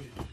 opportunity.